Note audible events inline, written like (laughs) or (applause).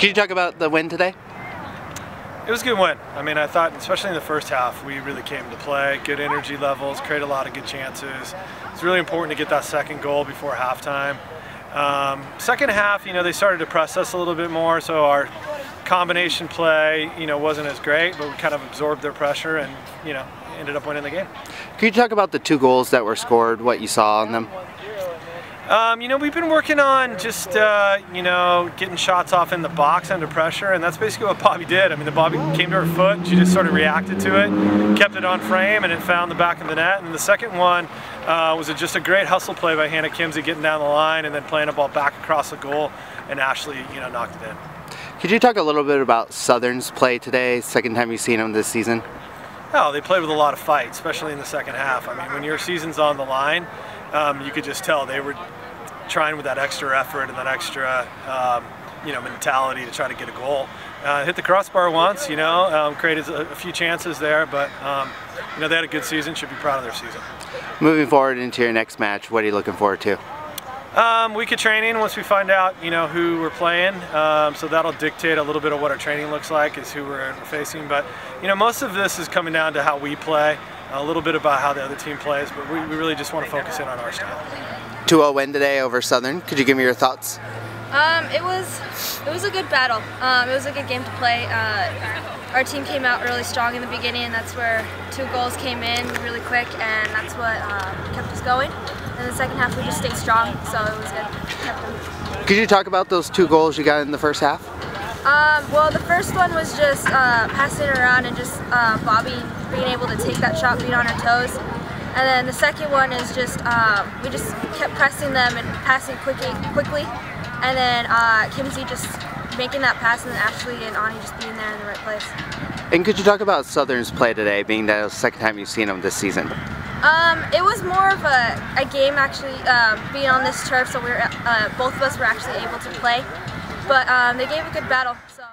Can you talk about the win today? It was a good win. I mean, I thought, especially in the first half, we really came to play. Good energy levels, create a lot of good chances. It's really important to get that second goal before halftime. Um, second half, you know, they started to press us a little bit more, so our combination play, you know, wasn't as great, but we kind of absorbed their pressure and, you know, ended up winning the game. Can you talk about the two goals that were scored, what you saw on them? Um, you know, we've been working on just, uh, you know, getting shots off in the box under pressure, and that's basically what (laughs) Bobby did. I mean, the Bobby came to her foot, she just sort of reacted to it, kept it on frame, and it found the back of the net. And the second one uh, was a, just a great hustle play by Hannah Kimsey getting down the line and then playing a ball back across the goal, and Ashley, you know, knocked it in. Could you talk a little bit about Southern's play today, second time you've seen them this season? Oh, they played with a lot of fight, especially in the second half. I mean, when your season's on the line, um, you could just tell they were trying with that extra effort and that extra um, you know mentality to try to get a goal. Uh, hit the crossbar once, you know, um, created a, a, few chances there, but um, you know they had a good season. Should be proud of their season. Moving forward into your next match, what are you looking forward to? Um, week of training once we find out you know who we're playing um, so that'll dictate a little bit of what our training looks like is who we're facing but you know most of this is coming down to how we play a little bit about how the other team plays but we, we really just want to focus in on our style 2-0 win today over Southern. Could you give me your thoughts? Um, it was it was a good battle. Um, it was a good game to play. Uh, our team came out really strong in the beginning, and that's where two goals came in really quick, and that's what uh, kept us going. In the second half, we just stayed strong, so it was good. Could you talk about those two goals you got in the first half? Um, well, the first one was just uh, passing around and just uh, Bobby being able to take that shot, being on her toes. And then the second one is just, um, we just kept pressing them and passing quickly, quickly. And then uh, Kimsey just making that pass and then Ashley and Ani just being there in the right place. And could you talk about Southern's play today, being that it was the second time you've seen them this season? Um, it was more of a, a game actually, um, being on this turf, so we were, uh, both of us were actually able to play. But um, they gave a good battle. So